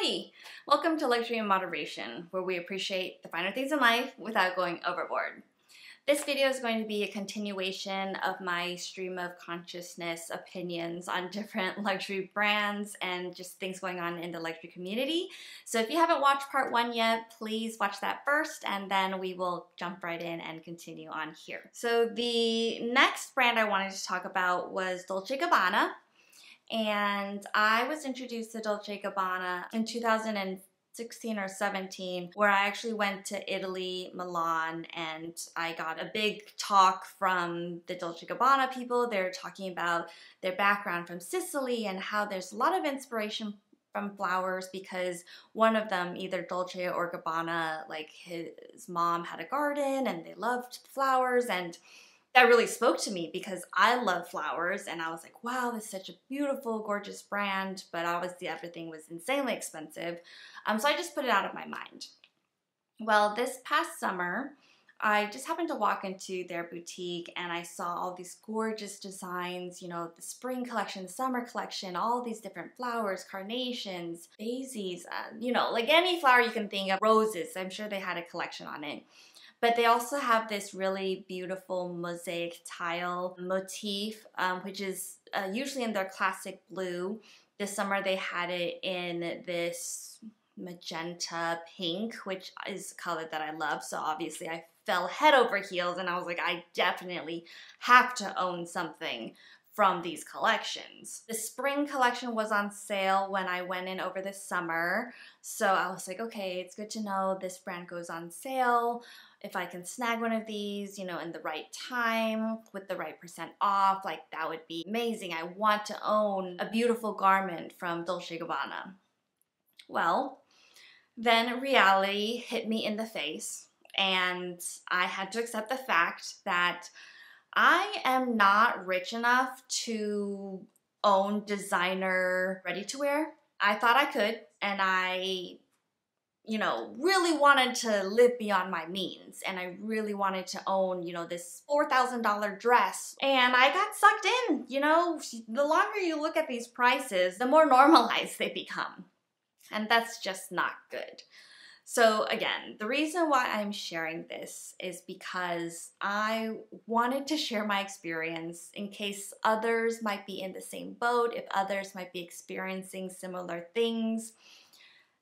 Hi! Welcome to Luxury in Moderation, where we appreciate the finer things in life without going overboard. This video is going to be a continuation of my stream of consciousness opinions on different luxury brands and just things going on in the luxury community. So if you haven't watched part one yet, please watch that first and then we will jump right in and continue on here. So the next brand I wanted to talk about was Dolce Gabbana and I was introduced to Dolce Gabbana in 2016 or 17 where I actually went to Italy, Milan, and I got a big talk from the Dolce Gabbana people. They're talking about their background from Sicily and how there's a lot of inspiration from flowers because one of them, either Dolce or Gabbana, like his mom had a garden and they loved flowers and that really spoke to me because I love flowers and I was like, wow, this is such a beautiful, gorgeous brand, but obviously everything was insanely expensive. Um, so I just put it out of my mind. Well, this past summer, I just happened to walk into their boutique and I saw all these gorgeous designs, you know, the spring collection, the summer collection, all these different flowers, carnations, daisies, uh, you know, like any flower you can think of, roses. I'm sure they had a collection on it. But they also have this really beautiful mosaic tile motif, um, which is uh, usually in their classic blue. This summer they had it in this magenta pink, which is a color that I love. So obviously I fell head over heels and I was like, I definitely have to own something from these collections. The spring collection was on sale when I went in over the summer. So I was like, okay, it's good to know this brand goes on sale if I can snag one of these, you know, in the right time with the right percent off, like that would be amazing. I want to own a beautiful garment from Dolce Gabbana. Well, then reality hit me in the face and I had to accept the fact that I am not rich enough to own designer ready to wear. I thought I could and I you know, really wanted to live beyond my means and I really wanted to own, you know, this $4,000 dress. And I got sucked in, you know, the longer you look at these prices, the more normalized they become. And that's just not good. So again, the reason why I'm sharing this is because I wanted to share my experience in case others might be in the same boat, if others might be experiencing similar things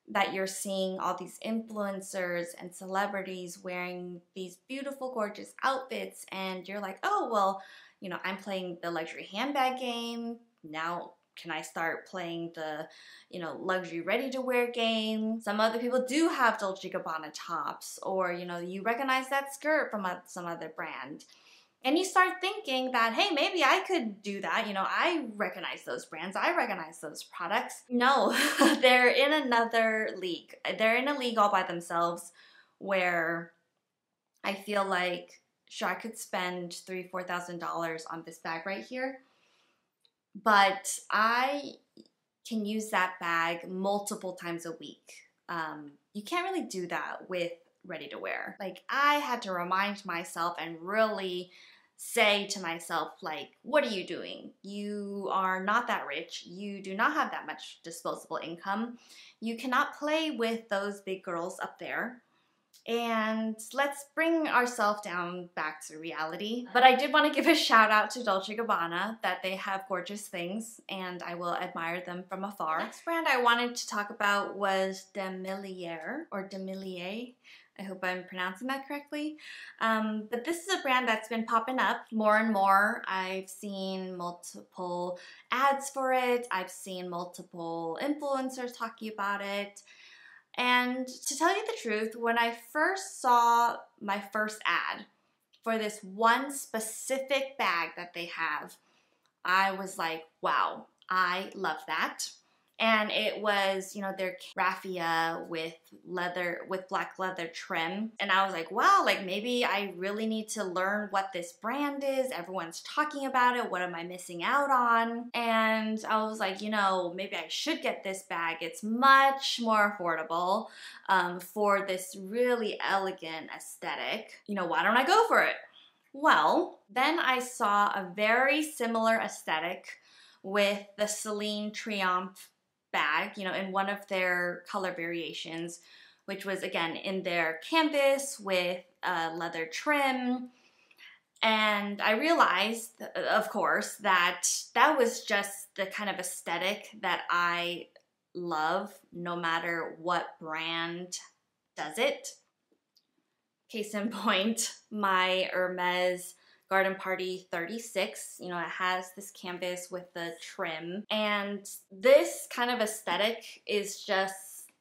that you're seeing all these influencers and celebrities wearing these beautiful, gorgeous outfits, and you're like, oh, well, you know, I'm playing the luxury handbag game. Now, can I start playing the, you know, luxury ready to wear game? Some other people do have Dolce Gabbana tops, or, you know, you recognize that skirt from a, some other brand and you start thinking that hey maybe i could do that. You know i recognize those brands. I recognize those products. No they're in another league. They're in a league all by themselves where i feel like sure i could spend three four thousand dollars on this bag right here but i can use that bag multiple times a week. Um, you can't really do that with ready to wear. Like I had to remind myself and really say to myself like what are you doing you are not that rich you do not have that much disposable income you cannot play with those big girls up there and let's bring ourselves down back to reality. But I did want to give a shout out to Dolce Gabbana that they have gorgeous things and I will admire them from afar. next brand I wanted to talk about was DeMellier or DeMellier. I hope I'm pronouncing that correctly. Um, but this is a brand that's been popping up more and more. I've seen multiple ads for it. I've seen multiple influencers talking about it. And to tell you the truth, when I first saw my first ad for this one specific bag that they have, I was like, wow, I love that and it was you know their raffia with leather with black leather trim. And i was like wow like maybe i really need to learn what this brand is. Everyone's talking about it. What am i missing out on? And i was like you know maybe i should get this bag. It's much more affordable um, for this really elegant aesthetic. You know why don't i go for it? Well then i saw a very similar aesthetic with the Celine Triomphe bag, you know, in one of their color variations, which was again in their canvas with a leather trim. And I realized, uh, of course, that that was just the kind of aesthetic that I love no matter what brand does it. Case in point, my Hermes Garden Party 36. You know, it has this canvas with the trim. And this kind of aesthetic is just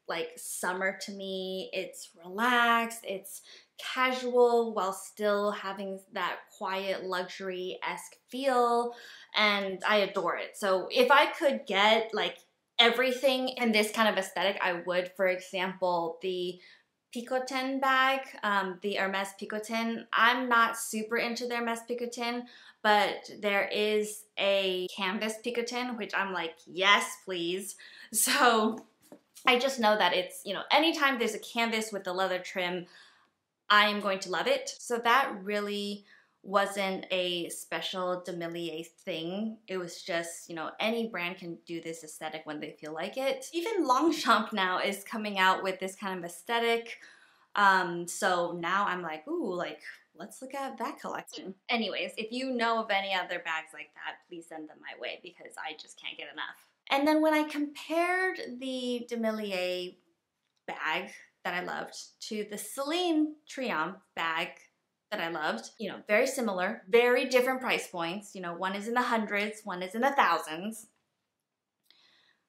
like summer to me. It's relaxed, it's casual while still having that quiet luxury-esque feel and I adore it. So if I could get like everything in this kind of aesthetic, I would. For example, the Picotin bag, um, the Hermes Picotin. I'm not super into the Hermes Picotin, but there is a canvas Picotin, which I'm like, yes, please. So I just know that it's, you know, anytime there's a canvas with the leather trim, I am going to love it. So that really wasn't a special DeMellier thing. It was just, you know, any brand can do this aesthetic when they feel like it. Even Longchamp now is coming out with this kind of aesthetic. Um, so now I'm like, ooh, like, let's look at that collection. Anyways, if you know of any other bags like that, please send them my way because I just can't get enough. And then when I compared the DeMellier bag that I loved to the Celine Triomphe bag that I loved. You know, very similar, very different price points. You know, one is in the hundreds, one is in the thousands.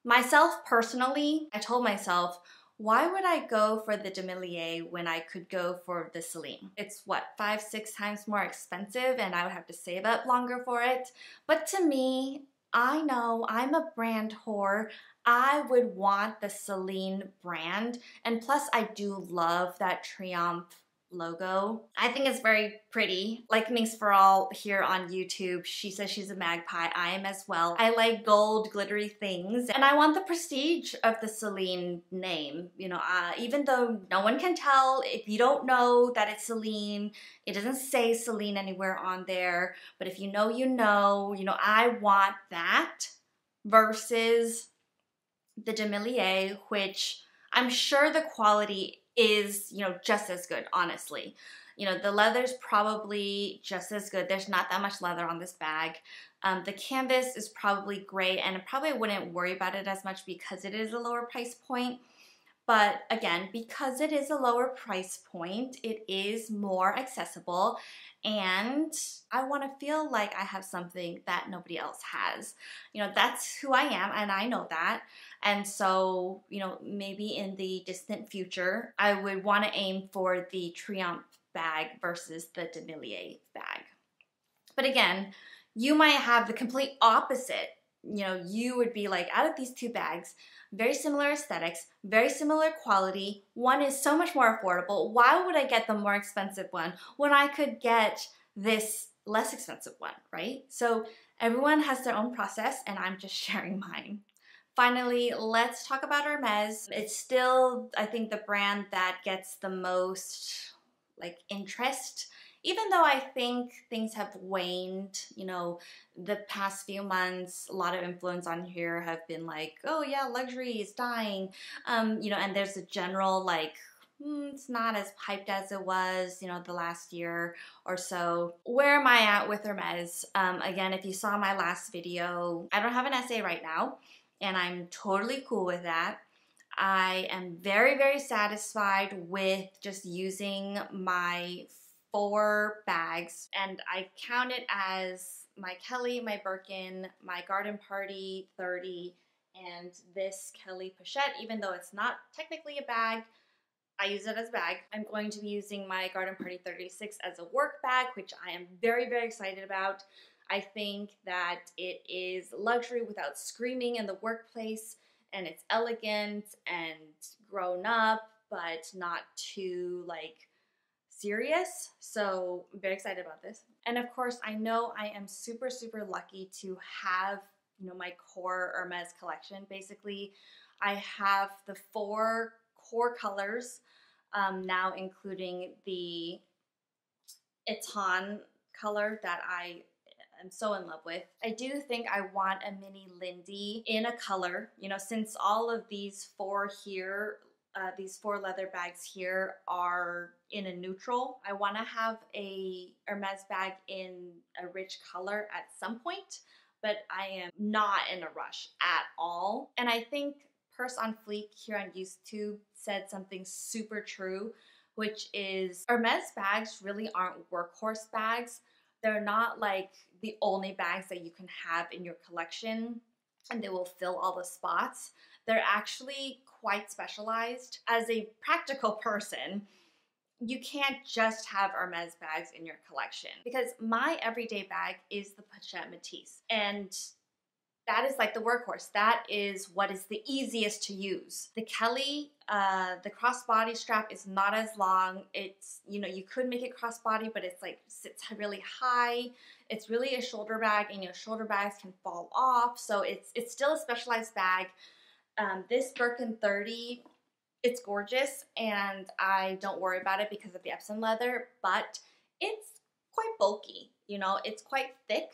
Myself personally, I told myself, why would I go for the DeMellier when I could go for the Celine? It's what, five, six times more expensive and I would have to save up longer for it. But to me, I know I'm a brand whore. I would want the Celine brand. And plus I do love that Triomphe logo. I think it's very pretty. Like Minx for All here on YouTube, she says she's a magpie. I am as well. I like gold glittery things and I want the prestige of the Celine name. You know, uh, even though no one can tell, if you don't know that it's Celine, it doesn't say Celine anywhere on there, but if you know, you know, you know, I want that versus the DeMellier, which I'm sure the quality is, you know, just as good, honestly. You know, the leather's probably just as good. There's not that much leather on this bag. Um, the canvas is probably great and I probably wouldn't worry about it as much because it is a lower price point. But again, because it is a lower price point, it is more accessible and I want to feel like I have something that nobody else has. You know, that's who I am and I know that. And so, you know, maybe in the distant future, I would want to aim for the Triomphe bag versus the DeMellier bag. But again, you might have the complete opposite. You know, you would be like, out of these two bags, very similar aesthetics, very similar quality. One is so much more affordable. Why would I get the more expensive one when I could get this less expensive one, right? So everyone has their own process and I'm just sharing mine. Finally, let's talk about Hermes. It's still, I think, the brand that gets the most like interest even though I think things have waned, you know, the past few months, a lot of influence on here have been like, oh yeah, luxury is dying, um, you know, and there's a general like, mm, it's not as hyped as it was, you know, the last year or so. Where am I at with Hermes? Um, again, if you saw my last video, I don't have an SO right now, and I'm totally cool with that. I am very, very satisfied with just using my four bags and I count it as my Kelly, my Birkin, my Garden Party 30, and this Kelly Pochette, even though it's not technically a bag, I use it as a bag. I'm going to be using my Garden Party 36 as a work bag, which I am very, very excited about. I think that it is luxury without screaming in the workplace, and it's elegant and grown up, but not too like serious. So I'm very excited about this. And of course, I know I am super, super lucky to have, you know, my core Hermes collection. Basically, I have the four core colors um, now, including the Etain color that I am so in love with. I do think I want a mini Lindy in a color, you know, since all of these four here uh, these four leather bags here are in a neutral. I want to have a Hermes bag in a rich color at some point, but I am not in a rush at all. And I think Purse on Fleek here on YouTube said something super true, which is Hermes bags really aren't workhorse bags. They're not like the only bags that you can have in your collection and they will fill all the spots. They're actually quite specialized. As a practical person, you can't just have Hermes bags in your collection because my everyday bag is the Pochette Métis. And that is like the workhorse. That is what is the easiest to use. The Kelly, uh, the crossbody strap is not as long. It's, you know, you could make it crossbody, but it's like sits really high. It's really a shoulder bag and your shoulder bags can fall off. So it's, it's still a specialized bag. Um, this Birkin 30, it's gorgeous and I don't worry about it because of the Epsom leather, but it's quite bulky. You know, it's quite thick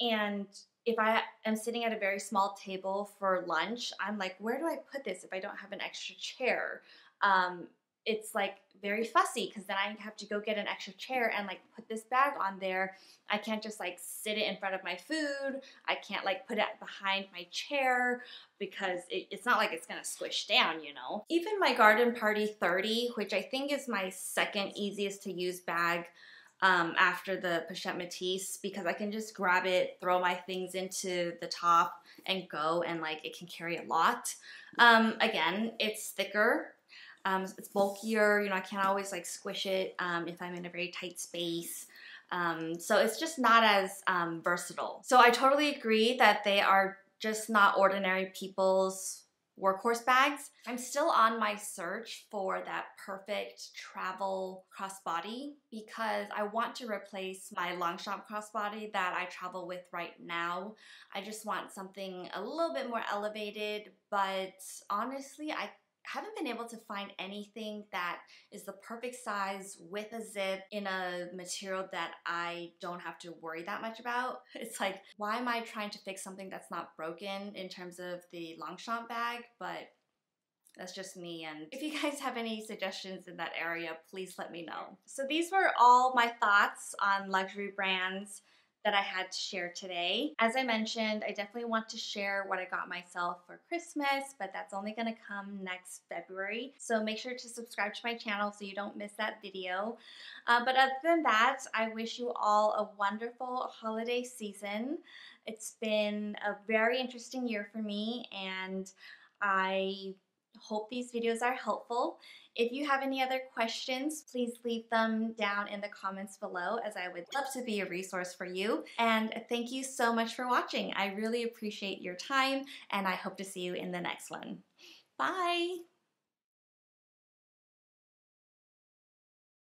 and if I am sitting at a very small table for lunch, I'm like, where do I put this if I don't have an extra chair? Um, it's like very fussy because then I have to go get an extra chair and like put this bag on there. I can't just like sit it in front of my food. I can't like put it behind my chair because it, it's not like it's gonna squish down, you know? Even my Garden Party 30, which I think is my second easiest to use bag, um, after the Pochette Métis because I can just grab it, throw my things into the top and go and like it can carry a lot. Um, again, it's thicker, um, it's bulkier, you know, I can't always like squish it um, if I'm in a very tight space. Um, so it's just not as um, versatile. So I totally agree that they are just not ordinary people's workhorse bags. I'm still on my search for that perfect travel crossbody because I want to replace my Longchamp crossbody that I travel with right now. I just want something a little bit more elevated, but honestly, I haven't been able to find anything that is the perfect size with a zip in a material that I don't have to worry that much about. It's like, why am I trying to fix something that's not broken in terms of the Longchamp bag? But that's just me. And if you guys have any suggestions in that area, please let me know. So these were all my thoughts on luxury brands that I had to share today. As I mentioned, I definitely want to share what I got myself for Christmas, but that's only going to come next February. So make sure to subscribe to my channel so you don't miss that video. Uh, but other than that, I wish you all a wonderful holiday season. It's been a very interesting year for me and I hope these videos are helpful. If you have any other questions, please leave them down in the comments below as I would love to be a resource for you. And thank you so much for watching. I really appreciate your time and I hope to see you in the next one. Bye!